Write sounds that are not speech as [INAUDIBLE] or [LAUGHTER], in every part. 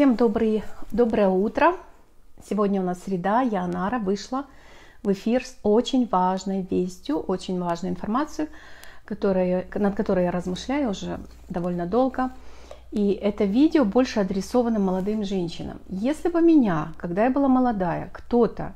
Всем добрый, доброе утро. Сегодня у нас среда. Я, Нара, вышла в эфир с очень важной вестью, очень важной информацией, которая, над которой я размышляю уже довольно долго. И это видео больше адресовано молодым женщинам. Если бы меня, когда я была молодая, кто-то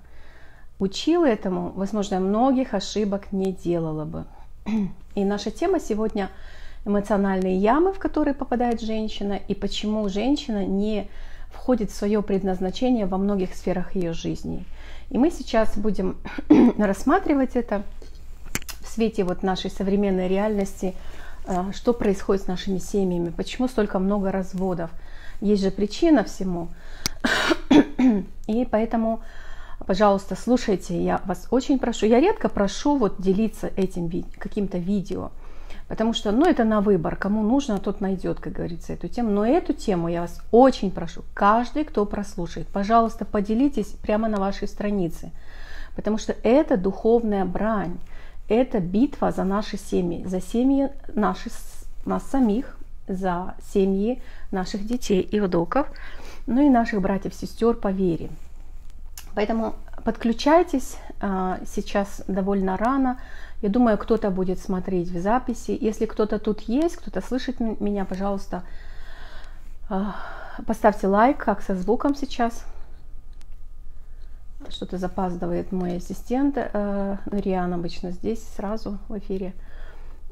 учил этому, возможно, я многих ошибок не делала бы. [CLEARS THROAT] И наша тема сегодня – эмоциональные ямы, в которые попадает женщина, и почему женщина не входит в свое предназначение во многих сферах ее жизни. И мы сейчас будем [CLEARS THROAT] рассматривать это в свете вот нашей современной реальности, э, что происходит с нашими семьями, почему столько много разводов. Есть же причина всему. [CLEARS THROAT] И поэтому, пожалуйста, слушайте, я вас очень прошу. Я редко прошу вот делиться этим каким-то видео – Потому что, ну, это на выбор. Кому нужно, тот найдет, как говорится, эту тему. Но эту тему я вас очень прошу, каждый, кто прослушает, пожалуйста, поделитесь прямо на вашей странице. Потому что это духовная брань, это битва за наши семьи, за семьи наши, нас самих, за семьи наших детей и внуков, ну и наших братьев, сестер по вере. Поэтому подключайтесь, а, сейчас довольно рано, я думаю, кто-то будет смотреть в записи. Если кто-то тут есть, кто-то слышит меня, пожалуйста, а, поставьте лайк, как со звуком сейчас. Что-то запаздывает мой ассистент. Э, Риан обычно здесь сразу в эфире.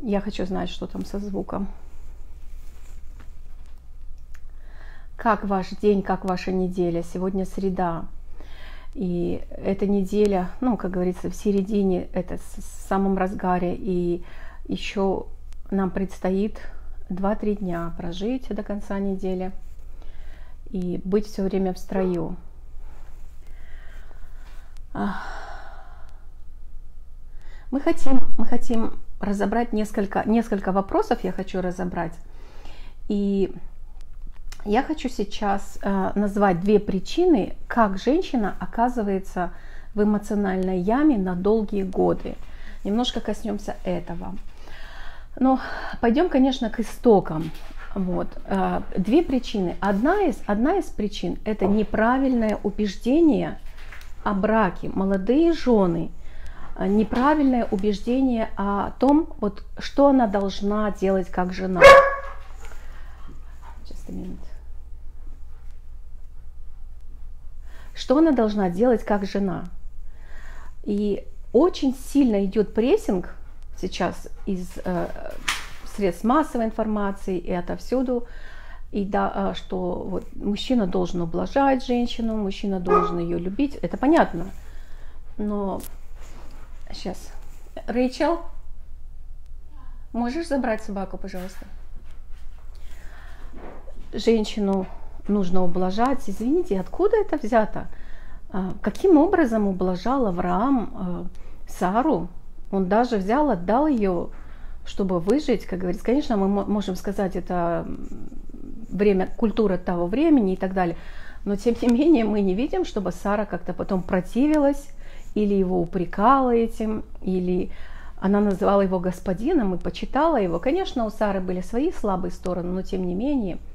Я хочу знать, что там со звуком. Как ваш день, как ваша неделя? Сегодня среда. И эта неделя, ну, как говорится, в середине, это в самом разгаре, и еще нам предстоит 2-3 дня прожить до конца недели и быть все время в строю. Мы хотим, мы хотим разобрать несколько, несколько вопросов, я хочу разобрать. И я хочу сейчас э, назвать две причины, как женщина оказывается в эмоциональной яме на долгие годы. Немножко коснемся этого. Но пойдем, конечно, к истокам. Вот. Э, две причины. Одна из, одна из причин – это неправильное убеждение о браке. Молодые жены э, – неправильное убеждение о том, вот, что она должна делать как жена. Just a minute. Что она должна делать как жена. И очень сильно идет прессинг сейчас из э, средств массовой информации и отовсюду, и да, э, что вот, мужчина должен ублажать женщину, мужчина должен ее любить, это понятно. Но сейчас, Рэйчел, можешь забрать собаку, пожалуйста? Женщину нужно ублажать. Извините, откуда это взято? А, каким образом ублажал Авраам а, Сару? Он даже взял, отдал ее, чтобы выжить, как говорится. Конечно, мы можем сказать, это время, культура того времени и так далее. Но тем не менее мы не видим, чтобы Сара как-то потом противилась или его упрекала этим, или она называла его господином и почитала его. Конечно, у Сары были свои слабые стороны, но тем не менее –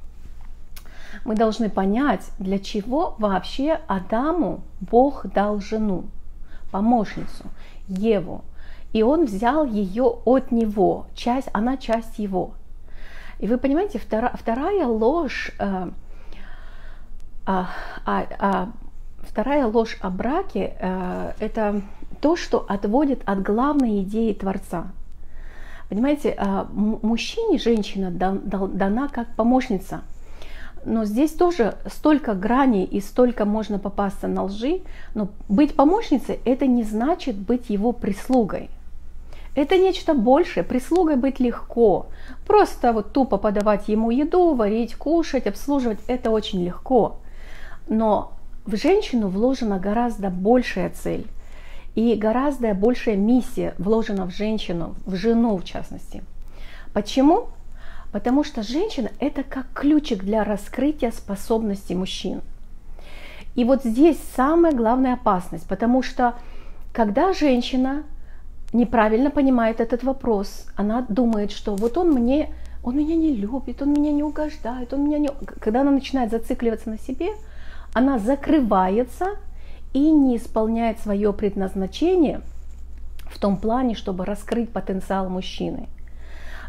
мы должны понять, для чего вообще Адаму Бог дал жену, помощницу, Еву. И он взял ее от него, часть, она часть его. И вы понимаете, вторая, вторая ложь, э, а, а, а, вторая ложь о браке э, это то, что отводит от главной идеи Творца. Понимаете, э, мужчине женщина дана как помощница – но здесь тоже столько граней и столько можно попасться на лжи. Но быть помощницей это не значит быть его прислугой. Это нечто большее. Прислугой быть легко. Просто вот тупо подавать ему еду, варить, кушать, обслуживать, это очень легко. Но в женщину вложена гораздо большая цель. И гораздо большая миссия вложена в женщину, в жену в частности. Почему? Потому что женщина – это как ключик для раскрытия способностей мужчин. И вот здесь самая главная опасность, потому что когда женщина неправильно понимает этот вопрос, она думает, что вот он мне он меня не любит, он меня не угождает, он меня не... Когда она начинает зацикливаться на себе, она закрывается и не исполняет свое предназначение в том плане, чтобы раскрыть потенциал мужчины.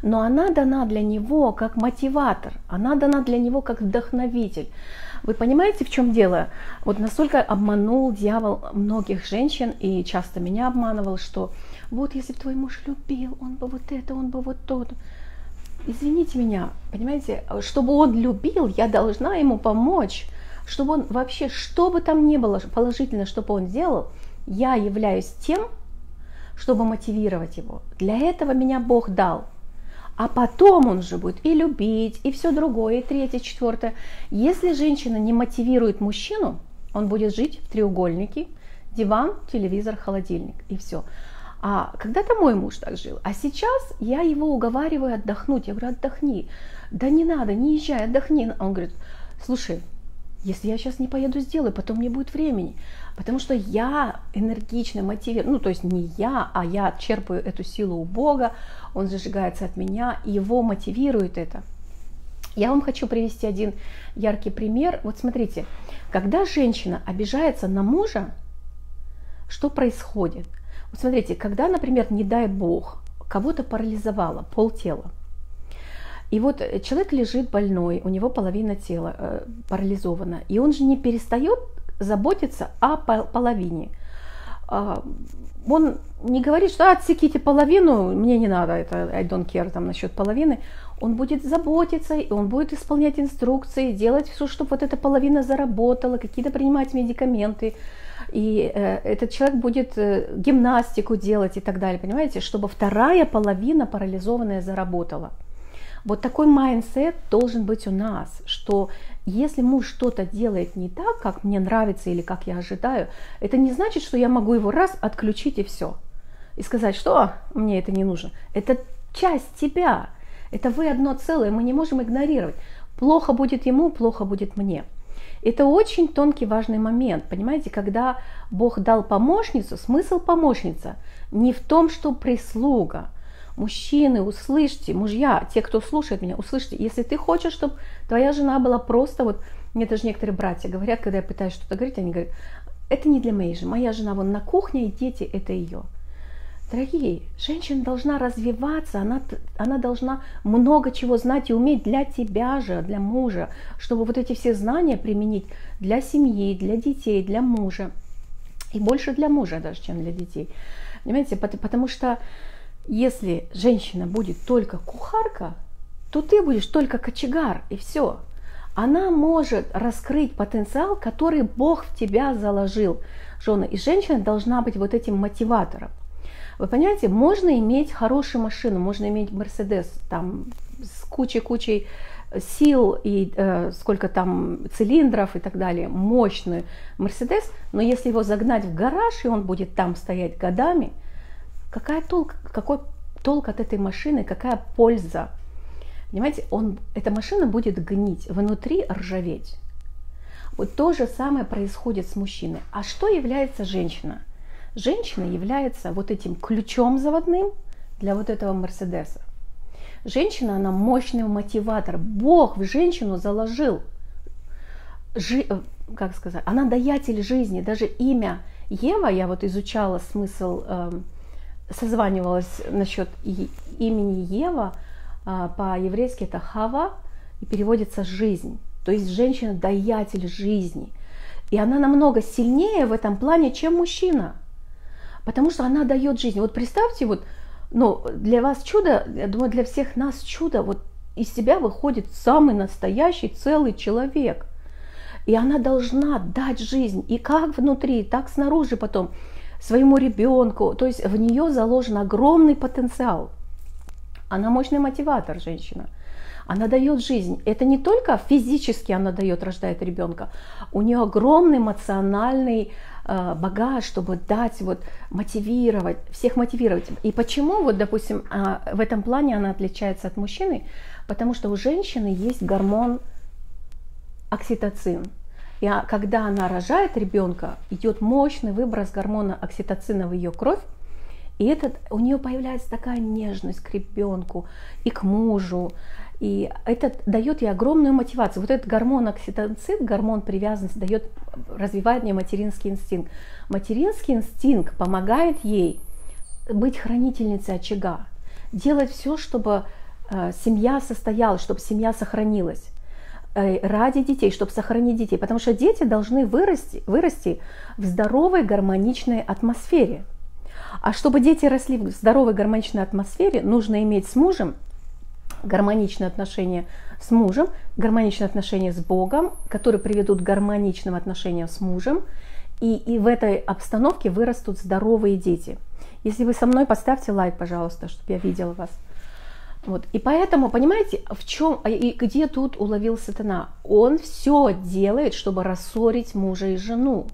Но она дана для него как мотиватор, она дана для него как вдохновитель. Вы понимаете, в чем дело? Вот настолько обманул дьявол многих женщин и часто меня обманывал, что вот если бы твой муж любил, он бы вот это, он бы вот то. Извините меня, понимаете, чтобы он любил, я должна ему помочь, чтобы он вообще, что бы там ни было положительно, чтобы он делал, я являюсь тем, чтобы мотивировать его. Для этого меня Бог дал. А потом он же будет и любить, и все другое, и третье, четвертое. Если женщина не мотивирует мужчину, он будет жить в треугольнике, диван, телевизор, холодильник, и все. А когда-то мой муж так жил, а сейчас я его уговариваю отдохнуть. Я говорю, отдохни. Да не надо, не езжай, отдохни. Он говорит, слушай, если я сейчас не поеду, сделаю, потом не будет времени. Потому что я энергично мотивирую, ну то есть не я, а я черпаю эту силу у Бога, он зажигается от меня, и его мотивирует это. Я вам хочу привести один яркий пример. Вот смотрите, когда женщина обижается на мужа, что происходит? Вот смотрите, когда, например, не дай бог, кого-то парализовало, полтела, и вот человек лежит больной, у него половина тела э, парализована, и он же не перестает заботиться о половине. Э, он не говорит, что отсеките половину, мне не надо, это I don't care там насчет половины. Он будет заботиться, и он будет исполнять инструкции, делать все, чтобы вот эта половина заработала, какие-то принимать медикаменты, и э, этот человек будет э, гимнастику делать и так далее, понимаете, чтобы вторая половина парализованная заработала. Вот такой mindset должен быть у нас, что если муж что-то делает не так, как мне нравится или как я ожидаю, это не значит, что я могу его раз отключить и все. И сказать, что мне это не нужно. Это часть тебя. Это вы одно целое, мы не можем игнорировать. Плохо будет ему, плохо будет мне. Это очень тонкий, важный момент. Понимаете, когда Бог дал помощницу, смысл помощница не в том, что прислуга. Мужчины, услышьте, мужья, те, кто слушает меня, услышьте, если ты хочешь, чтобы твоя жена была просто вот, мне даже некоторые братья говорят, когда я пытаюсь что-то говорить, они говорят, это не для моей жены, моя жена вон на кухне, и дети, это ее. Дорогие, женщина должна развиваться, она, она должна много чего знать и уметь для тебя же, для мужа, чтобы вот эти все знания применить для семьи, для детей, для мужа. И больше для мужа даже, чем для детей. Понимаете, потому что если женщина будет только кухарка, то ты будешь только кочегар, и все. Она может раскрыть потенциал, который Бог в тебя заложил, жена. И женщина должна быть вот этим мотиватором. Вы понимаете, можно иметь хорошую машину, можно иметь Мерседес там с кучей-кучей сил и э, сколько там цилиндров и так далее, мощный Мерседес, но если его загнать в гараж, и он будет там стоять годами, какая толк, какой толк от этой машины, какая польза? Понимаете, он, эта машина будет гнить, внутри ржаветь. Вот то же самое происходит с мужчиной. А что является женщина? Женщина является вот этим ключом заводным для вот этого Мерседеса. Женщина, она мощный мотиватор. Бог в женщину заложил, жи, как сказать, она даятель жизни. Даже имя Ева, я вот изучала смысл, э, созванивалась насчет имени Ева, э, по-еврейски это Хава, и переводится жизнь. То есть женщина даятель жизни. И она намного сильнее в этом плане, чем мужчина потому что она дает жизнь. Вот представьте, вот, ну, для вас чудо, я думаю, для всех нас чудо, вот из себя выходит самый настоящий целый человек. И она должна дать жизнь и как внутри, так снаружи потом своему ребенку. То есть в нее заложен огромный потенциал. Она мощный мотиватор, женщина. Она дает жизнь. Это не только физически она дает, рождает ребенка. У нее огромный эмоциональный Э, багаж, чтобы дать, вот, мотивировать, всех мотивировать. И почему, вот, допустим, а, в этом плане она отличается от мужчины? Потому что у женщины есть гормон окситоцин. И а, когда она рожает ребенка, идет мощный выброс гормона окситоцина в ее кровь, И этот, у нее появляется такая нежность к ребенку и к мужу. И это дает ей огромную мотивацию. Вот этот гормон окситоцин, гормон привязанности, дает, развивает мне материнский инстинкт. Материнский инстинкт помогает ей быть хранительницей очага, делать все, чтобы э, семья состоялась, чтобы семья сохранилась ради детей, чтобы сохранить детей. Потому что дети должны вырасти, вырасти в здоровой гармоничной атмосфере. А чтобы дети росли в здоровой гармоничной атмосфере, нужно иметь с мужем гармоничные отношения с мужем, гармоничные отношения с Богом, которые приведут к гармоничным отношениям с мужем, и, и в этой обстановке вырастут здоровые дети. Если вы со мной, поставьте лайк, пожалуйста, чтобы я видела вас. Вот. И поэтому, понимаете, в чем а, и где тут уловил сатана? Он все делает, чтобы рассорить мужа и жену,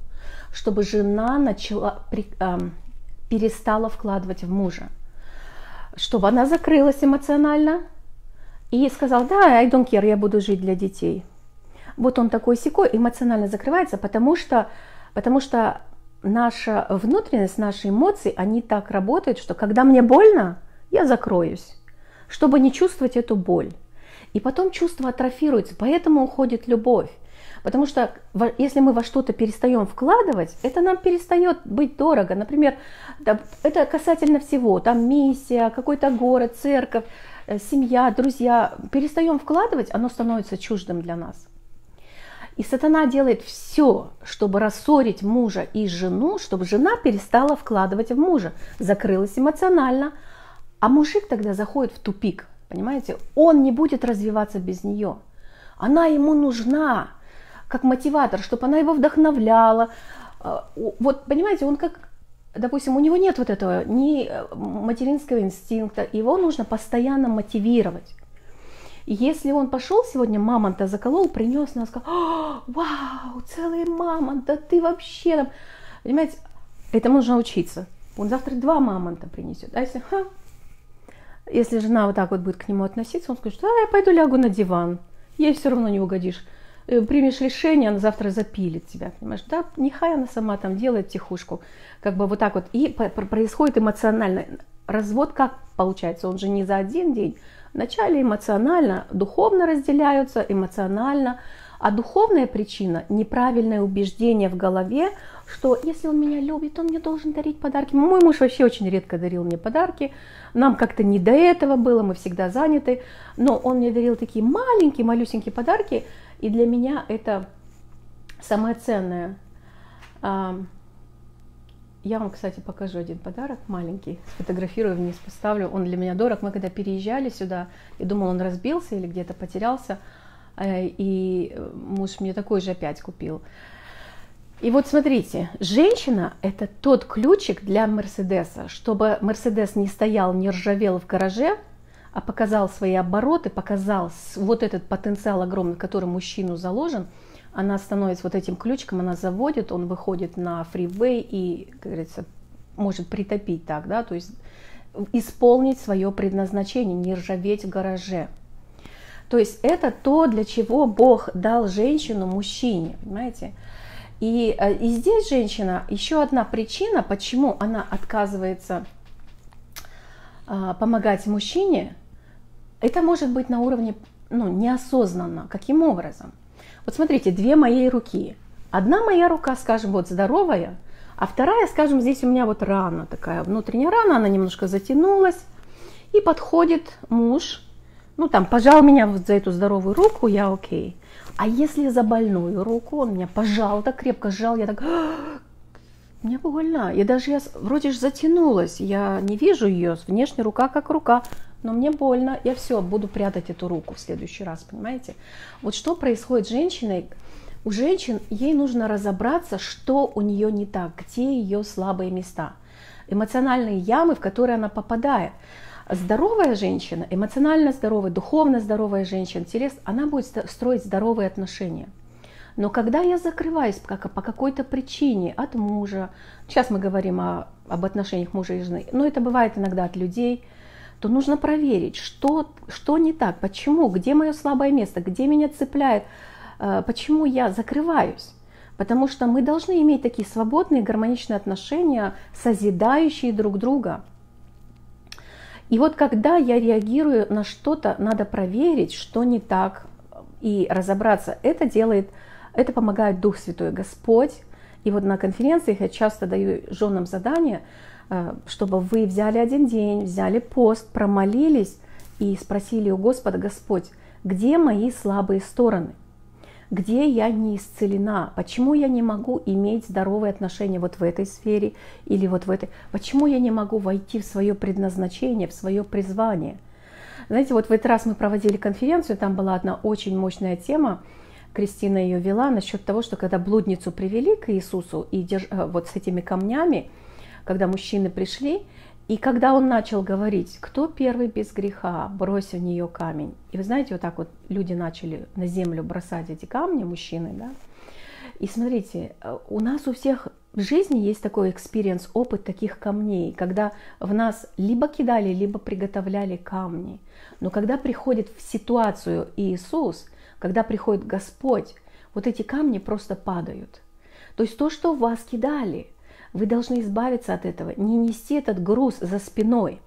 чтобы жена начала, при, эм, перестала вкладывать в мужа, чтобы она закрылась эмоционально и сказала, да, I don't care, я буду жить для детей. Вот он такой секой эмоционально закрывается, потому что, потому что наша внутренность, наши эмоции, они так работают, что когда мне больно, я закроюсь, чтобы не чувствовать эту боль. И потом чувство атрофируется, поэтому уходит любовь. Потому что если мы во что-то перестаем вкладывать, это нам перестает быть дорого. Например, это касательно всего, там миссия, какой-то город, церковь, э, семья, друзья. Перестаем вкладывать, оно становится чуждым для нас. И сатана делает все, чтобы рассорить мужа и жену, чтобы жена перестала вкладывать в мужа, закрылась эмоционально, а мужик тогда заходит в тупик, понимаете? Он не будет развиваться без нее. Она ему нужна, как мотиватор, чтобы она его вдохновляла. А, вот, понимаете, он как, допустим, у него нет вот этого ни э, материнского инстинкта, его нужно постоянно мотивировать. Если он пошел сегодня, мамонта заколол, принес нас, сказал, вау, целый мамонт, да ты вообще там, понимаете, этому нужно учиться. Он завтра два мамонта принесет. А если, ха, если жена вот так вот будет к нему относиться, он скажет, а я пойду лягу на диван, ей все равно не угодишь. Э, примешь решение, она завтра запилит тебя, понимаешь? Да, нехай она сама там делает тихушку, как бы вот так вот. И происходит эмоционально. Развод как получается? Он же не за один день. Вначале эмоционально, духовно разделяются, эмоционально. А духовная причина – неправильное убеждение в голове, что если он меня любит, он мне должен дарить подарки. Мой муж вообще очень редко дарил мне подарки. Нам как-то не до этого было, мы всегда заняты. Но он мне дарил такие маленькие, малюсенькие подарки – и для меня это самое ценное. Я вам, кстати, покажу один подарок маленький, сфотографирую, вниз поставлю. Он для меня дорог. Мы когда переезжали сюда, я думала, он разбился или где-то потерялся. Э, и муж мне такой же опять купил. И вот смотрите, женщина – это тот ключик для Мерседеса, чтобы Мерседес не стоял, не ржавел в гараже – а показал свои обороты, показал вот этот потенциал огромный, который мужчину заложен, она становится вот этим ключиком, она заводит, он выходит на фривей и, как говорится, может притопить так, да, то есть исполнить свое предназначение, не ржаветь в гараже. То есть это то, для чего Бог дал женщину мужчине, понимаете? И, э, и здесь женщина, еще одна причина, почему она отказывается а, помогать мужчине, это может быть на уровне ну, неосознанно. Каким образом? Вот смотрите, две моей руки. Одна моя рука, скажем, вот здоровая, а вторая, скажем, здесь у меня вот рана такая, внутренняя рана, она немножко затянулась. И подходит муж, ну там, пожал меня вот за эту здоровую руку, я окей. А если за больную руку, он меня пожал, так крепко сжал, я так, мне больно. И даже я вроде же затянулась, я не вижу ее, внешне рука как рука, но мне больно, я все, буду прятать эту руку в следующий раз, понимаете? Вот что происходит с женщиной, у женщин ей нужно разобраться, что у нее не так, где ее слабые места, эмоциональные ямы, в которые она попадает. Здоровая женщина, эмоционально здоровая, духовно здоровая женщина, телес, она будет строить здоровые отношения. Но когда я закрываюсь как, по какой-то причине от мужа, сейчас мы говорим о, об отношениях мужа и жены, но это бывает иногда от людей – то нужно проверить, что, что не так, почему, где мое слабое место, где меня цепляет, э, почему я закрываюсь. Потому что мы должны иметь такие свободные, гармоничные отношения, созидающие друг друга. И вот когда я реагирую на что-то, надо проверить, что не так, и разобраться. Это делает, это помогает Дух Святой Господь. И вот на конференциях я часто даю женам задание, э, чтобы вы взяли один день, взяли пост, промолились и спросили у Господа, Господь, где мои слабые стороны? Где я не исцелена, почему я не могу иметь здоровые отношения вот в этой сфере или вот в этой, почему я не могу войти в свое предназначение, в свое призвание. Знаете, вот в этот раз мы проводили конференцию, там была одна очень мощная тема, Кристина ее вела насчет того, что когда блудницу привели к Иисусу и держ... Э, вот с этими камнями, когда мужчины пришли, и когда он начал говорить, кто первый без греха, брось в нее камень. И вы знаете, вот так вот люди начали на землю бросать эти камни, мужчины, да. И смотрите, у нас у всех в жизни есть такой experience, опыт таких камней, когда в нас либо кидали, либо приготовляли камни. Но когда приходит в ситуацию Иисус, когда приходит Господь, вот эти камни просто падают. То есть то, что в вас кидали – вы должны избавиться от этого, не нести этот груз за спиной.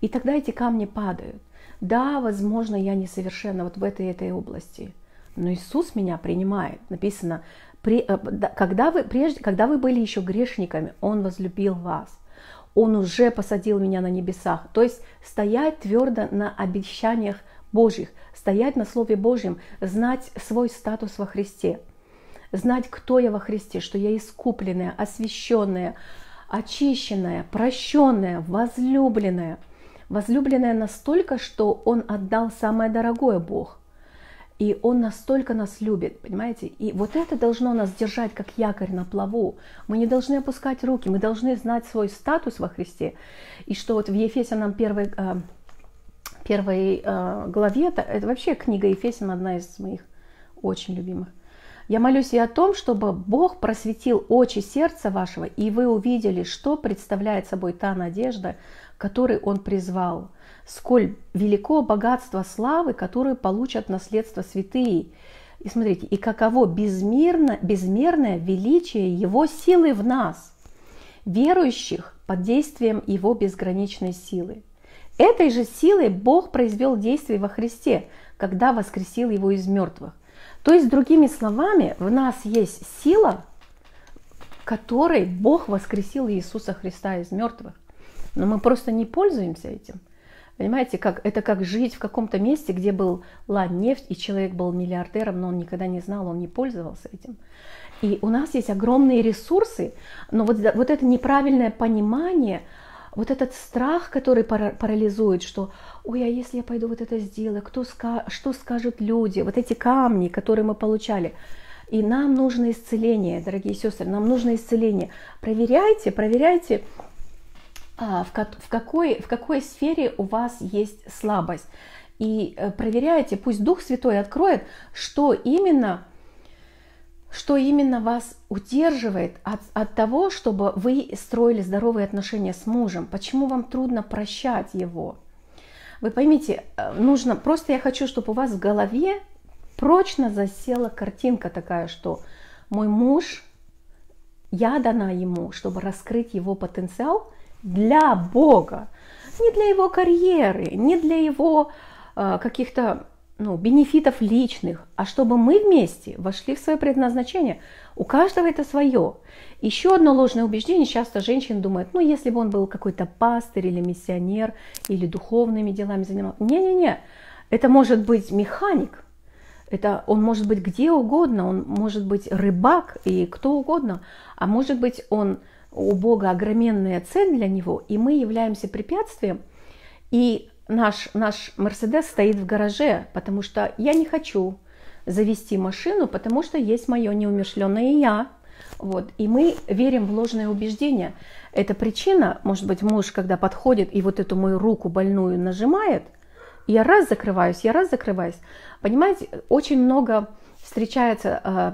И тогда эти камни падают. Да, возможно, я несовершенна вот в этой этой области, но Иисус меня принимает. Написано, при, э, когда, вы, прежде, когда вы были еще грешниками, Он возлюбил вас. Он уже посадил меня на небесах. То есть стоять твердо на обещаниях Божьих, стоять на Слове Божьем, знать свой статус во Христе – знать, кто я во Христе, что я искупленная, освященная, очищенная, прощенная, возлюбленная. Возлюбленная настолько, что Он отдал самое дорогое Бог. И Он настолько нас любит, понимаете? И вот это должно нас держать как якорь на плаву. Мы не должны опускать руки, мы должны знать свой статус во Христе. И что вот в Ефесянам первой, э, первой э, главе, это, это вообще книга Ефесян одна из моих очень любимых. Я молюсь и о том, чтобы Бог просветил очи сердца вашего, и вы увидели, что представляет собой та надежда, которой Он призвал, сколь велико богатство славы, которую получат наследство святые. И смотрите, и каково безмерно, безмерное величие Его силы в нас, верующих под действием Его безграничной силы. Этой же силой Бог произвел действие во Христе, когда воскресил Его из мертвых – то есть, другими словами, в нас есть сила, которой Бог воскресил Иисуса Христа из мертвых. Но мы просто не пользуемся этим. Понимаете, как, это как жить в каком-то месте, где была нефть, и человек был миллиардером, но он никогда не знал, он не пользовался этим. И у нас есть огромные ресурсы, но вот, вот это неправильное понимание – вот этот страх, который парализует, что, ой, а если я пойду вот это сделаю, кто ска что скажут люди, вот эти камни, которые мы получали. И нам нужно исцеление, дорогие сестры, нам нужно исцеление. Проверяйте, проверяйте, а, в, в, какой, в какой сфере у вас есть слабость. И э, проверяйте, пусть Дух Святой откроет, что именно что именно вас удерживает от, от того, чтобы вы строили здоровые отношения с мужем? Почему вам трудно прощать его? Вы поймите, э, нужно, просто я хочу, чтобы у вас в голове прочно засела картинка такая, что мой муж, я дана ему, чтобы раскрыть его потенциал для Бога, не для его карьеры, не для его э, каких-то ну, бенефитов личных, а чтобы мы вместе вошли в свое предназначение. У каждого это свое. Еще одно ложное убеждение, часто женщины думают, ну, если бы он был какой-то пастырь или миссионер, или духовными делами занимался. Не-не-не, это может быть механик, это он может быть где угодно, он может быть рыбак и кто угодно, а может быть он у Бога огроменная цель для него, и мы являемся препятствием. И наш, наш Мерседес стоит в гараже, потому что я не хочу завести машину, потому что есть мое неумершленное я. Вот. И мы верим в ложное убеждение. Это причина, может быть, муж, когда подходит и вот эту мою руку больную нажимает, я раз закрываюсь, я раз закрываюсь. Понимаете, очень много встречается э,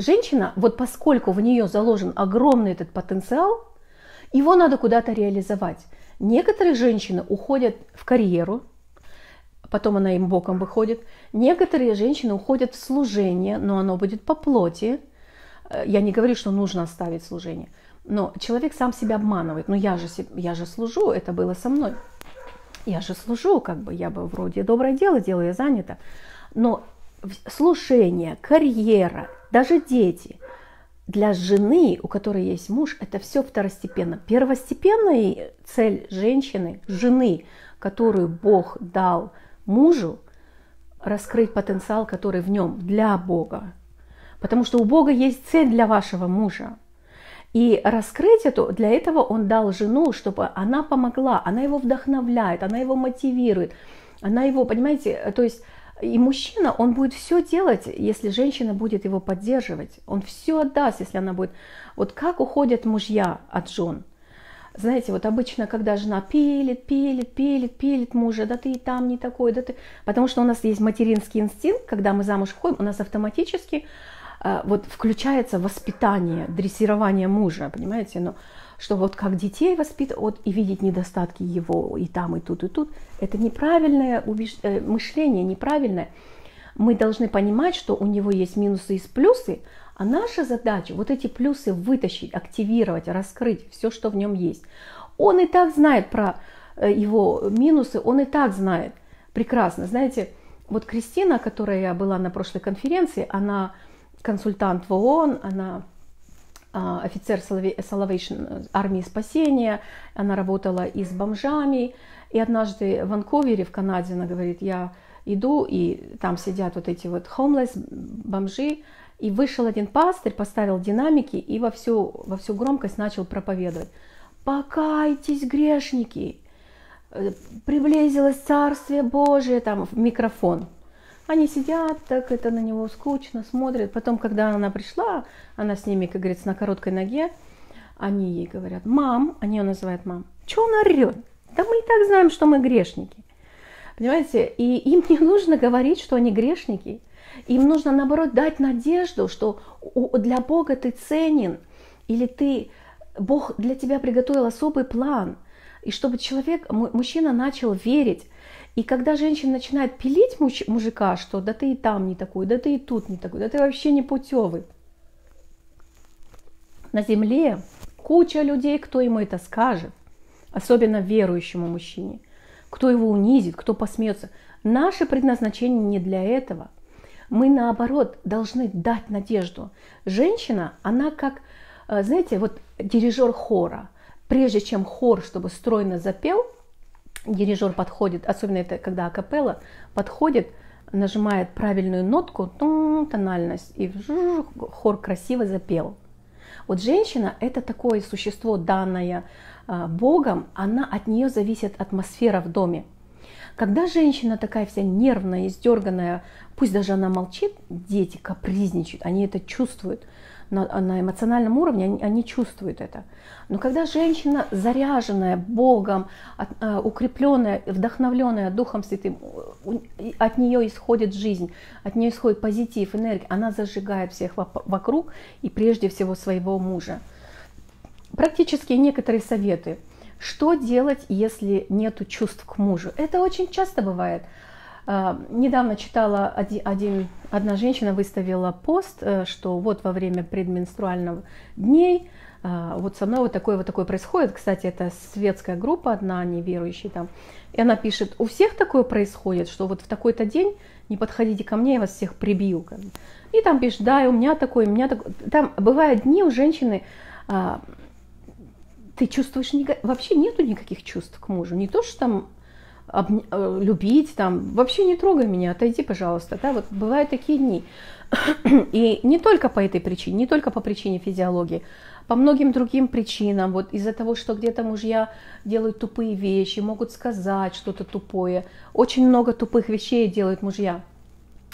женщина, вот поскольку в нее заложен огромный этот потенциал, его надо куда-то реализовать. Некоторые женщины уходят в карьеру, потом она им боком выходит. Некоторые женщины уходят в служение, но оно будет по плоти. Э, я не говорю, что нужно оставить служение. Но человек сам себя обманывает. Но я же, я же служу, это было со мной. Я же служу, как бы, я бы вроде доброе дело делаю, я занята. Но служение, карьера, даже дети для жены, у которой есть муж, это все второстепенно. Первостепенная цель женщины, жены, которую Бог дал мужу, раскрыть потенциал, который в нем для Бога. Потому что у Бога есть цель для вашего мужа. И раскрыть это, для этого он дал жену, чтобы она помогла, она его вдохновляет, она его мотивирует, она его, понимаете, то есть и мужчина, он будет все делать, если женщина будет его поддерживать. Он все отдаст, если она будет. Вот как уходят мужья от жен? Знаете, вот обычно, когда жена пилит, пилит, пилит, пилит мужа, да ты и там не такой, да ты... Потому что у нас есть материнский инстинкт, когда мы замуж ходим, у нас автоматически э, вот включается воспитание, дрессирование мужа, понимаете? Но что вот как детей воспитывать вот, и видеть недостатки его и там, и тут, и тут, это неправильное убеж... Э, мышление, неправильное. Мы должны понимать, что у него есть минусы и плюсы, а наша задача вот эти плюсы вытащить, активировать, раскрыть все, что в нем есть. Он и так знает про э, его минусы, он и так знает прекрасно. Знаете, вот Кристина, которая была на прошлой конференции, она консультант в ООН, она офицер Salvation э, армии спасения, она работала и с бомжами, и однажды в Ванкувере, в Канаде, она говорит, я иду, и там сидят вот эти вот homeless, бомжи, и вышел один пастырь, поставил динамики и во всю, во всю громкость начал проповедовать. «Покайтесь, грешники! Э, приблизилось Царствие Божие!» Там в микрофон. Они сидят, так это на него скучно, смотрят. Потом, когда она пришла, она с ними, как говорится, на короткой ноге, они ей говорят, мам, они ее называют мам, что он орет? Да мы и так знаем, что мы грешники. Понимаете, и им не нужно говорить, что они грешники – им нужно, наоборот, дать надежду, что для Бога ты ценен, или ты, Бог для тебя приготовил особый план. И чтобы человек, мужчина начал верить. И когда женщина начинает пилить муж, мужика, что да ты и там не такой, да ты и тут не такой, да ты вообще не путевый. На земле куча людей, кто ему это скажет, особенно верующему мужчине, кто его унизит, кто посмеется. Наше предназначение не для этого – мы наоборот должны дать надежду. Женщина, она как, э, знаете, вот дирижер хора. Прежде чем хор, чтобы стройно запел, дирижер подходит, особенно это когда акапелла, подходит, нажимает правильную нотку, тональность, и хор красиво запел. Вот женщина – это такое существо, данное э, Богом, она от нее зависит атмосфера в доме. Когда женщина такая вся нервная, издерганная, пусть даже она молчит, дети капризничают, они это чувствуют. На, на эмоциональном уровне они, они чувствуют это. Но когда женщина заряженная Богом, от, э, укрепленная, вдохновленная Духом Святым, от нее исходит жизнь, от нее исходит позитив, энергия, она зажигает всех вокруг и прежде всего своего мужа. Практически некоторые советы – что делать, если нет чувств к мужу? Это очень часто бывает. А, недавно читала, один, одна женщина выставила пост, э, что вот во время предменструальных дней а, вот со мной вот такое вот такое происходит. Кстати, это светская группа одна, неверующая там. И она пишет, у всех такое происходит, что вот в такой-то день не подходите ко мне, я вас всех прибью. И там пишет, да, и у меня такое, у меня такое. Там бывают дни у женщины, а, ты чувствуешь, вообще нету никаких чувств к мужу. Не то, что там об, э, любить, там, вообще не трогай меня, отойди, пожалуйста. Да, вот бывают такие дни. И не только по этой причине, не только по причине физиологии, по многим другим причинам. Вот из-за того, что где-то мужья делают тупые вещи, могут сказать что-то тупое. Очень много тупых вещей делают мужья.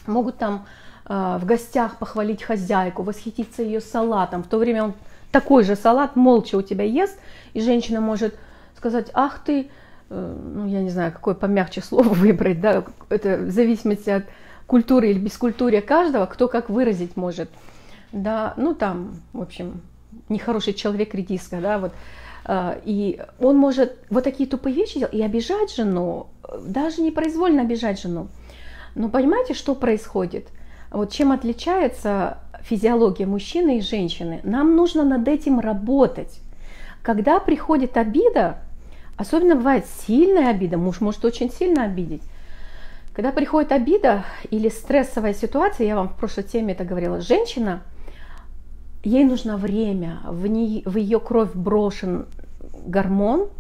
Могут там э, в гостях похвалить хозяйку, восхититься ее салатом. В то время он такой же салат молча у тебя ест, и женщина может сказать, ах ты, э, ну я не знаю, какое помягче слово [LAUGHS] выбрать, да, это в зависимости от культуры или бескультурия каждого, кто как выразить может, да, ну там, в общем, нехороший человек редиска, да, вот, э, и он может вот такие тупые вещи делать и обижать жену, даже непроизвольно обижать жену. Но понимаете, что происходит? Вот чем отличается физиология мужчины и женщины. Нам нужно над этим работать. Когда приходит обида, Особенно бывает сильная обида, муж может очень сильно обидеть. Когда приходит обида или стрессовая ситуация, я вам в прошлой теме это говорила, женщина, ей нужно время, в, ней, в ее кровь брошен гормон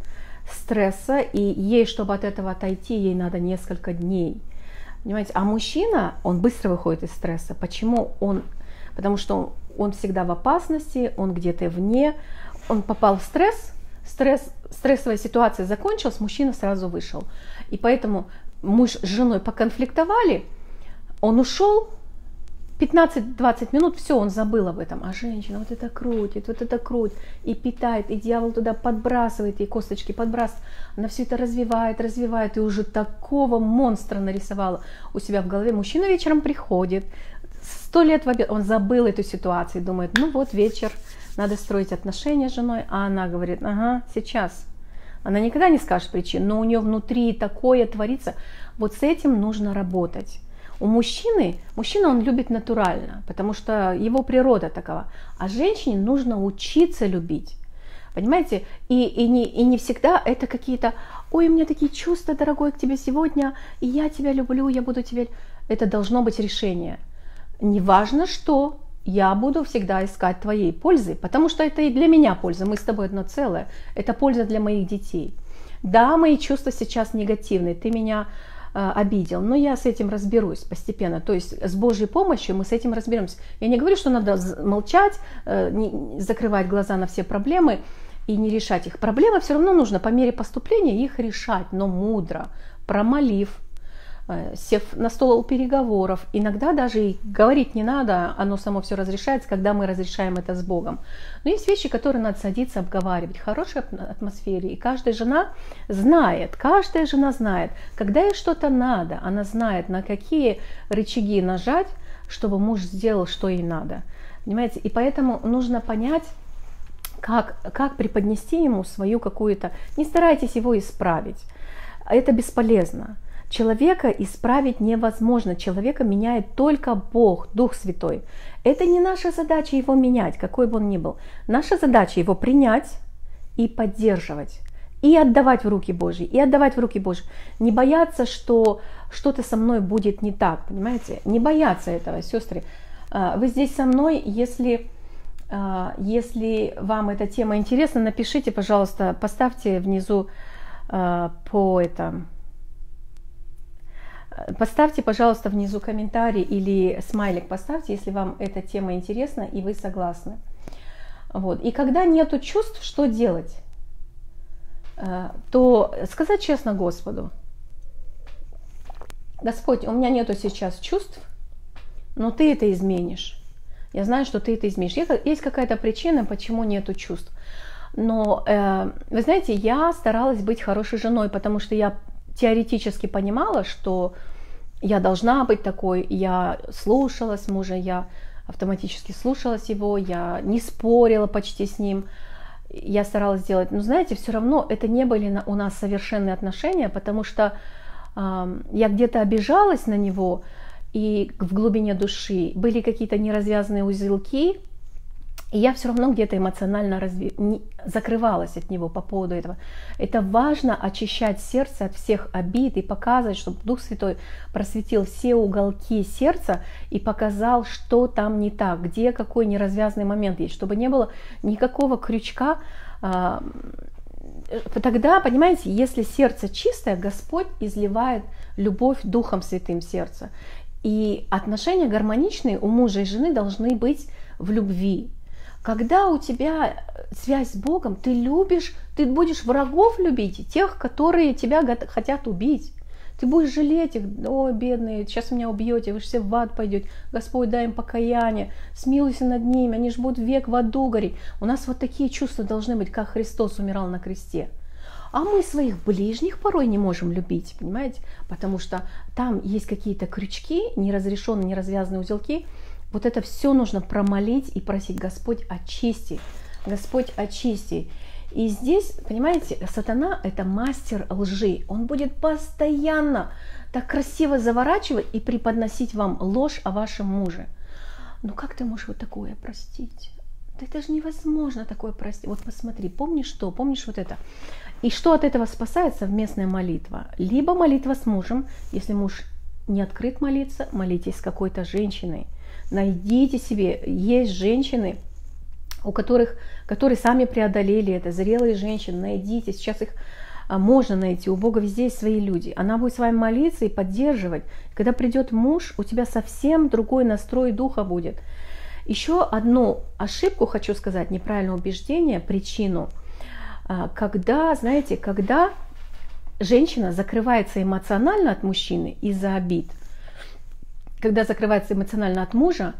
стресса, и ей, чтобы от этого отойти, ей надо несколько дней. Понимаете? А мужчина, он быстро выходит из стресса. Почему он? Потому что он всегда в опасности, он где-то вне, он попал в стресс, стресс, стрессовая ситуация закончилась, мужчина сразу вышел. И поэтому муж с женой поконфликтовали, он ушел, 15-20 минут, все, он забыл об этом. А женщина вот это крутит, вот это крутит, и питает, и дьявол туда подбрасывает, и косточки подбрасывает. Она все это развивает, развивает, и уже такого монстра нарисовала у себя в голове. Мужчина вечером приходит, сто лет в обед, он забыл эту ситуацию, думает, ну вот вечер, надо строить отношения с женой, а она говорит, ага, сейчас. Она никогда не скажет причин, но у нее внутри такое творится. Вот с этим нужно работать. У мужчины, мужчина он любит натурально, потому что его природа такова. А женщине нужно учиться любить. Понимаете? И, и, не, и не всегда это какие-то, ой, у меня такие чувства, дорогой, к тебе сегодня, и я тебя люблю, я буду тебя... Это должно быть решение. Неважно что, я буду всегда искать твоей пользы, потому что это и для меня польза, мы с тобой одно целое, это польза для моих детей. Да, мои чувства сейчас негативные, ты меня э, обидел, но я с этим разберусь постепенно, то есть с Божьей помощью мы с этим разберемся. Я не говорю, что надо молчать, э, не, закрывать глаза на все проблемы и не решать их. Проблемы все равно нужно по мере поступления их решать, но мудро, промолив, сев на стол переговоров. Иногда даже и говорить не надо, оно само все разрешается, когда мы разрешаем это с Богом. Но есть вещи, которые надо садиться, обговаривать в хорошей атмосфере. И каждая жена знает, каждая жена знает, когда ей что-то надо, она знает, на какие рычаги нажать, чтобы муж сделал, что ей надо. Понимаете? И поэтому нужно понять, как, как преподнести ему свою какую-то... Не старайтесь его исправить. Это бесполезно. Человека исправить невозможно. Человека меняет только Бог, Дух Святой. Это не наша задача его менять, какой бы он ни был. Наша задача его принять и поддерживать. И отдавать в руки Божьи, и отдавать в руки Божьи. Не бояться, что что-то со мной будет не так, понимаете? Не бояться этого, сестры. А, вы здесь со мной, если, а, если вам эта тема интересна, напишите, пожалуйста, поставьте внизу а, по этому Поставьте, пожалуйста, внизу комментарий или смайлик поставьте, если вам эта тема интересна и вы согласны. Вот. И когда нету чувств, что делать? Э, то сказать честно Господу, Господь, у меня нету сейчас чувств, но ты это изменишь. Я знаю, что ты это изменишь. Есть какая-то причина, почему нету чувств. Но, э, вы знаете, я старалась быть хорошей женой, потому что я теоретически понимала, что я должна быть такой, я слушалась мужа, я автоматически слушалась его, я не спорила почти с ним, я старалась сделать. Но знаете, все равно это не были у нас совершенные отношения, потому что э, я где-то обижалась на него, и в глубине души были какие-то неразвязанные узелки, и я все равно где-то эмоционально разви... не... закрывалась от него по поводу этого. Это важно очищать сердце от всех обид и показывать, чтобы Дух Святой просветил все уголки сердца и показал, что там не так, где какой неразвязанный момент есть, чтобы не было никакого крючка. А, тогда, понимаете, если сердце чистое, Господь изливает любовь Духом Святым сердца. И отношения гармоничные у мужа и жены должны быть в любви, когда у тебя связь с Богом, ты любишь, ты будешь врагов любить, тех, которые тебя хотят убить. Ты будешь жалеть их, о, бедные, сейчас меня убьете, вы же все в ад пойдете. Господь, дай им покаяние, смилуйся над ними, они же будут век в аду гореть. У нас вот такие чувства должны быть, как Христос умирал на кресте. А мы своих ближних порой не можем любить, понимаете? Потому что там есть какие-то крючки, неразрешенные, неразвязанные узелки, вот это все нужно промолить и просить, Господь, очисти, Господь, очисти. И здесь, понимаете, сатана – это мастер лжи. Он будет постоянно так красиво заворачивать и преподносить вам ложь о вашем муже. Ну как ты можешь вот такое простить? Да это же невозможно такое простить. Вот посмотри, помнишь что? Помнишь вот это? И что от этого спасает совместная молитва? Либо молитва с мужем, если муж не открыт молиться, молитесь с какой-то женщиной. Найдите себе, есть женщины, у которых, которые сами преодолели это, зрелые женщины, найдите, сейчас их а, можно найти, у Бога везде есть свои люди. Она будет с вами молиться и поддерживать. Когда придет муж, у тебя совсем другой настрой духа будет. Еще одну ошибку хочу сказать, неправильное убеждение, причину. А, когда, знаете, когда женщина закрывается эмоционально от мужчины из-за обид, когда закрывается эмоционально от мужа,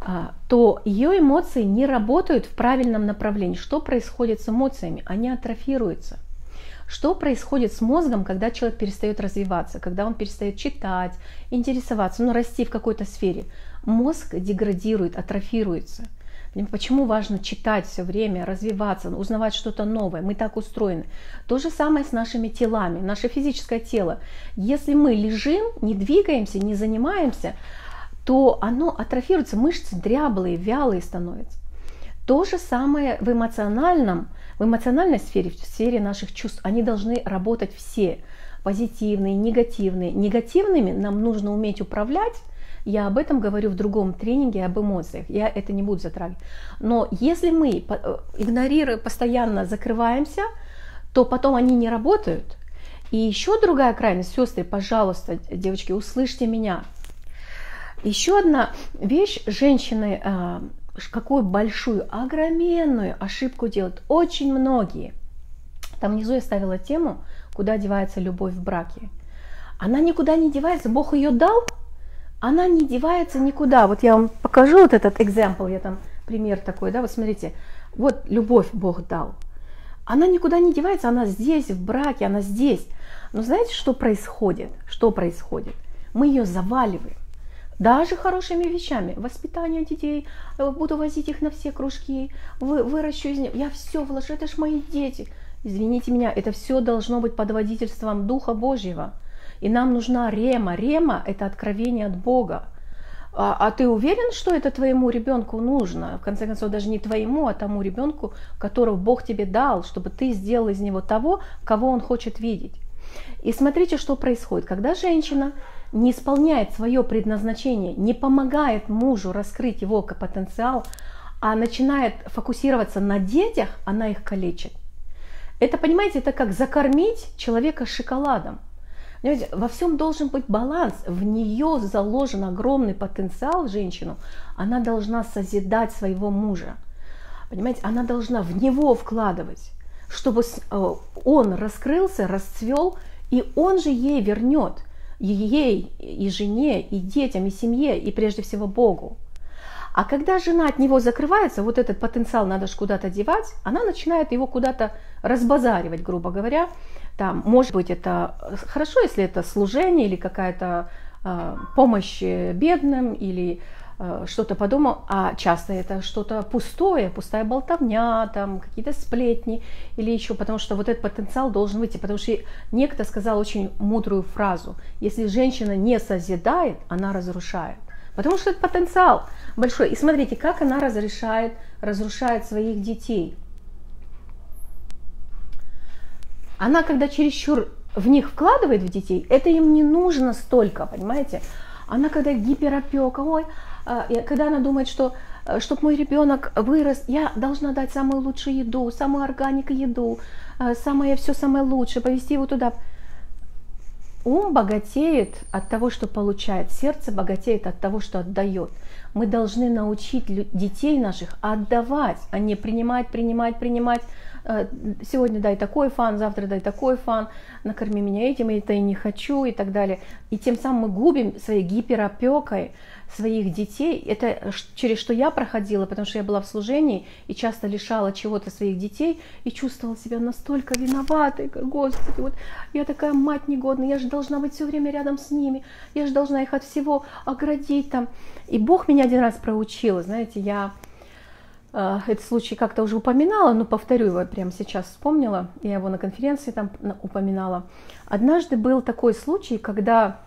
а, то ее эмоции не работают в правильном направлении. Что происходит с эмоциями? Они атрофируются. Что происходит с мозгом, когда человек перестает развиваться, когда он перестает читать, интересоваться, ну, расти в какой-то сфере? Мозг деградирует, атрофируется. Почему важно читать все время, развиваться, узнавать что-то новое? Мы так устроены. То же самое с нашими телами, наше физическое тело. Если мы лежим, не двигаемся, не занимаемся, то оно атрофируется, мышцы дряблые, вялые становятся. То же самое в эмоциональном, в эмоциональной сфере, в сфере наших чувств. Они должны работать все, позитивные, негативные. Негативными нам нужно уметь управлять. Я об этом говорю в другом тренинге об эмоциях. Я это не буду затрагивать. Но если мы э, игнорируя, постоянно закрываемся, то потом они не работают. И еще другая крайность, сестры, пожалуйста, девочки, услышьте меня. Еще одна вещь женщины, а, какую большую, огроменную ошибку делают очень многие. Там внизу я ставила тему, куда девается любовь в браке. Она никуда не девается, Бог ее дал, она не девается никуда. Вот я вам покажу вот этот экземпл, я там пример такой, да, вот смотрите, вот любовь Бог дал. Она никуда не девается, она здесь, в браке, она здесь. Но знаете, что происходит? Что происходит? Мы ее заваливаем даже хорошими вещами. Воспитание детей, э, буду возить их на все кружки, вы, выращу из них. Я все вложу, это ж мои дети. Извините меня, это все должно быть под водительством Духа Божьего. И нам нужна рема. Рема – это откровение от Бога. А, а ты уверен, что это твоему ребенку нужно? В конце концов, даже не твоему, а тому ребенку, которого Бог тебе дал, чтобы ты сделал из него того, кого он хочет видеть. И смотрите, что происходит. Когда женщина не исполняет свое предназначение, не помогает мужу раскрыть его потенциал, а начинает фокусироваться на детях, она их калечит. Это, понимаете, это как закормить человека шоколадом. Понимаете, во всем должен быть баланс. В нее заложен огромный потенциал женщину. Она должна созидать своего мужа. Понимаете, она должна в него вкладывать, чтобы э, он раскрылся, расцвел, и он же ей вернет ей, и жене, и детям, и семье, и прежде всего Богу. А когда жена от него закрывается, вот этот потенциал надо же куда-то девать, она начинает его куда-то разбазаривать, грубо говоря. Там, может быть, это хорошо, если это служение или какая-то э, помощь бедным, или Э, что-то подумал, а часто это что-то пустое, пустая болтовня, там какие-то сплетни или еще, потому что вот этот потенциал должен выйти, потому что некто сказал очень мудрую фразу, если женщина не созидает, она разрушает. Потому что это потенциал большой. И смотрите, как она разрешает, разрушает своих детей. Она, когда чересчур в них вкладывает в детей, это им не нужно столько, понимаете? Она когда гиперопека, ой, а, когда она думает, что э, чтобы мой ребенок вырос, я должна дать самую лучшую еду, самую органик еду, э, самое все самое лучшее, повести его туда. Ум богатеет от того, что получает, сердце богатеет от того, что отдает. Мы должны научить детей наших отдавать, а не принимать, принимать, принимать. Э, сегодня дай такой фан, завтра дай такой фан, накорми меня этим, и это я не хочу и так далее. И тем самым мы губим своей гиперопекой своих детей. Это через что я проходила, потому что я была в служении и часто лишала чего-то своих детей и чувствовала себя настолько виноватой. Господи, вот я такая мать негодная, я же должна быть все время рядом с ними, я же должна их от всего оградить там. И Бог меня один раз проучил, знаете, я этот случай как-то уже упоминала, но повторю его прямо сейчас вспомнила, я его на конференции там упоминала. Однажды был такой случай, когда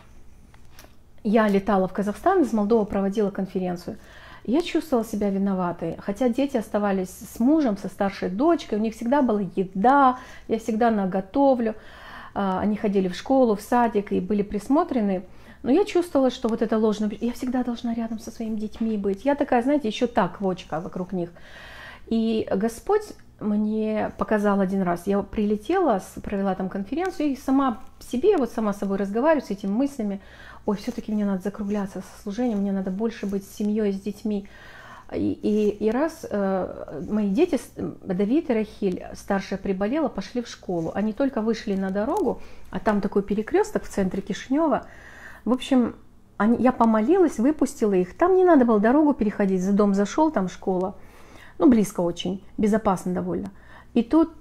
я летала в Казахстан, из Молдовы проводила конференцию. Я чувствовала себя виноватой, хотя дети оставались с мужем, со старшей дочкой, у них всегда была еда, я всегда наготовлю. А, они ходили в школу, в садик и были присмотрены. Но я чувствовала, что вот это ложное... Я всегда должна рядом со своими детьми быть. Я такая, знаете, еще так вочка вокруг них. И Господь мне показал один раз. Я прилетела, провела там конференцию и сама себе, вот сама собой разговариваю с этими мыслями. Ой, все-таки мне надо закругляться со служением, мне надо больше быть с семьей, с детьми. И, и, и раз э, мои дети, Давид и Рахиль, старшая приболела, пошли в школу. Они только вышли на дорогу, а там такой перекресток в центре Кишинева. В общем, они, я помолилась, выпустила их. Там не надо было дорогу переходить, за дом зашел, там школа ну, близко очень, безопасно довольно. И тут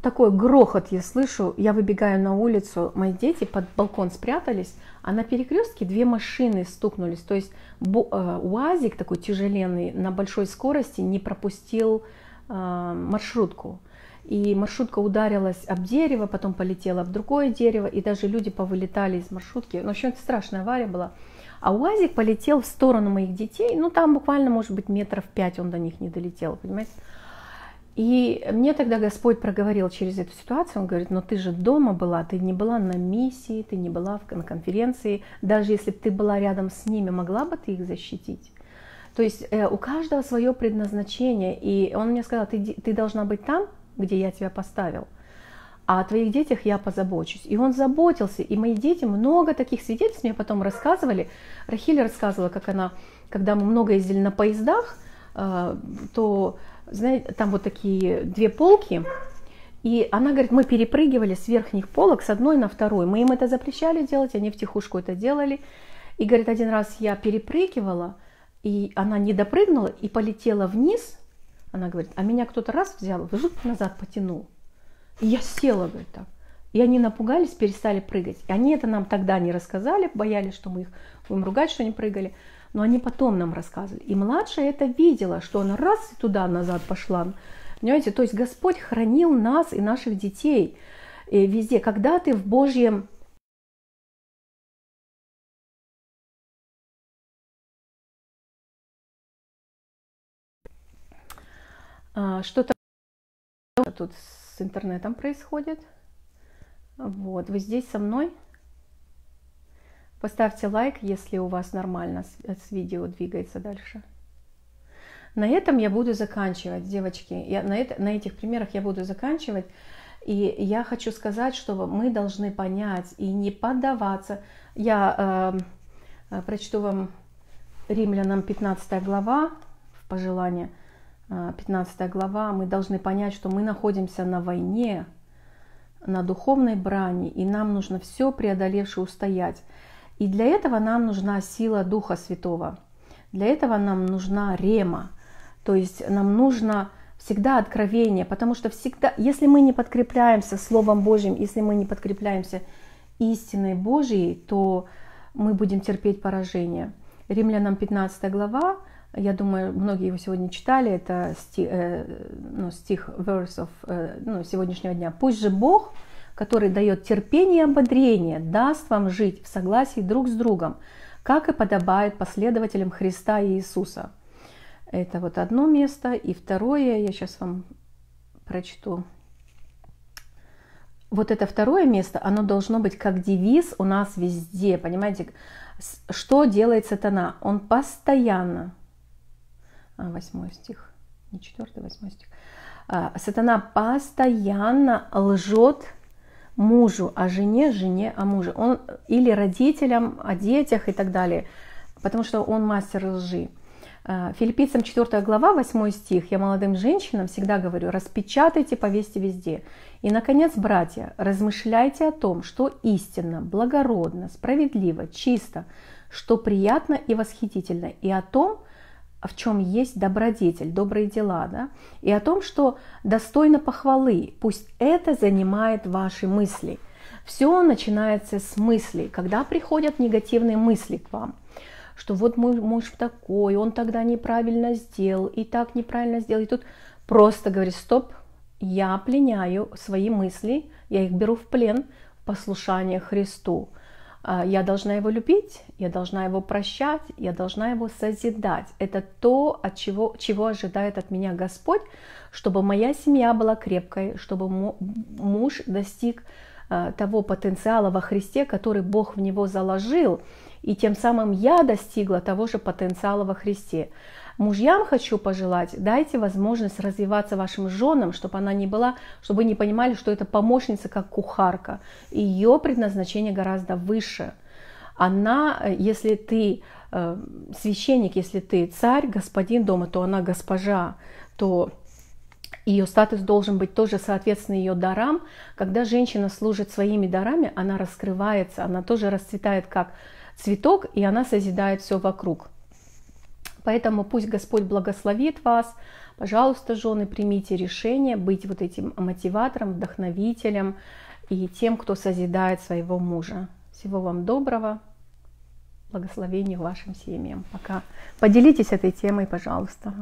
такой грохот я слышу, я выбегаю на улицу, мои дети под балкон спрятались, а на перекрестке две машины стукнулись. То есть э, УАЗик такой тяжеленный на большой скорости не пропустил э, маршрутку. И маршрутка ударилась об дерево, потом полетела в другое дерево, и даже люди повылетали из маршрутки. Ну, в общем, это страшная авария была. А УАЗик полетел в сторону моих детей, ну там буквально, может быть, метров пять он до них не долетел, понимаете? И мне тогда Господь проговорил через эту ситуацию, он говорит, но ты же дома была, ты не была на миссии, ты не была на конференции, даже если бы ты была рядом с ними, могла бы ты их защитить? То есть э, у каждого свое предназначение, и он мне сказал, ты, ты должна быть там, где я тебя поставил а о твоих детях я позабочусь. И он заботился, и мои дети, много таких свидетельств мне потом рассказывали. Рахиль рассказывала, как она, когда мы много ездили на поездах, э, то, знаете, там вот такие две полки, и она говорит, мы перепрыгивали с верхних полок с одной на вторую. Мы им это запрещали делать, они в тихушку это делали. И говорит, один раз я перепрыгивала, и она не допрыгнула и полетела вниз. Она говорит, а меня кто-то раз взял, назад потянул. И я села, говорит, так. И они напугались, перестали прыгать. И они это нам тогда не рассказали, боялись, что мы их будем ругать, что они прыгали. Но они потом нам рассказывали. И младшая это видела, что она раз и туда-назад пошла. Понимаете, то есть Господь хранил нас и наших детей и везде. Когда ты в Божьем а, что-то тут с интернетом происходит. Вот, вы здесь со мной. Поставьте лайк, если у вас нормально с, с видео двигается дальше. На этом я буду заканчивать, девочки. Я, на, это, на этих примерах я буду заканчивать. И я хочу сказать, что мы должны понять и не поддаваться. Я э, прочту вам Римлянам 15 глава в пожелание – 15 а, глава, мы должны понять, что мы находимся на войне, на духовной брани, и нам нужно все преодолевши устоять. И для этого нам нужна сила Духа Святого. Для этого нам нужна рема, то есть нам нужно всегда откровение, потому что всегда, если мы не подкрепляемся Словом Божьим, если мы не подкрепляемся истиной Божьей, то мы будем терпеть поражение. Римлянам 15 глава, я думаю, многие его сегодня читали, это стих, э, ну, стих verse of, э, ну, сегодняшнего дня. «Пусть же Бог, который дает терпение и ободрение, даст вам жить в согласии друг с другом, как и подобает последователям Христа и Иисуса». Это вот одно место. И второе, я сейчас вам прочту. Вот это второе место, оно должно быть как девиз у нас везде, понимаете? Что делает сатана? Он постоянно восьмой стих, не четвертый, восьмой стих. А, сатана постоянно лжет мужу о жене, жене о муже. Он или родителям о детях и так далее, потому что он мастер лжи. А, Филиппийцам 4 глава, 8 стих. Я молодым женщинам всегда говорю, распечатайте, повесьте везде. И, наконец, братья, размышляйте о том, что истинно, благородно, справедливо, чисто, что приятно и восхитительно, и о том, в чем есть добродетель, добрые дела, да, и о том, что достойно похвалы, пусть это занимает ваши мысли. Все начинается с мыслей, когда приходят негативные мысли к вам, что вот мой муж такой, он тогда неправильно сделал, и так неправильно сделал, и тут просто говорит, стоп, я пленяю свои мысли, я их беру в плен в послушание Христу. А, я должна его любить, я должна его прощать, я должна его созидать. Это то, от чего, чего ожидает от меня Господь, чтобы моя семья была крепкой, чтобы муж достиг а, того потенциала во Христе, который Бог в него заложил, и тем самым я достигла того же потенциала во Христе. Мужьям хочу пожелать, дайте возможность развиваться вашим женам, чтобы она не была, чтобы не понимали, что это помощница как кухарка. Ее предназначение гораздо выше. Она, если ты э, священник, если ты царь, господин дома, то она госпожа, то ее статус должен быть тоже соответственно ее дарам. Когда женщина служит своими дарами, она раскрывается, она тоже расцветает как цветок, и она созидает все вокруг. Поэтому пусть Господь благословит вас. Пожалуйста, жены, примите решение быть вот этим мотиватором, вдохновителем и тем, кто созидает своего мужа. Всего вам доброго, благословения вашим семьям. Пока. Поделитесь этой темой, пожалуйста.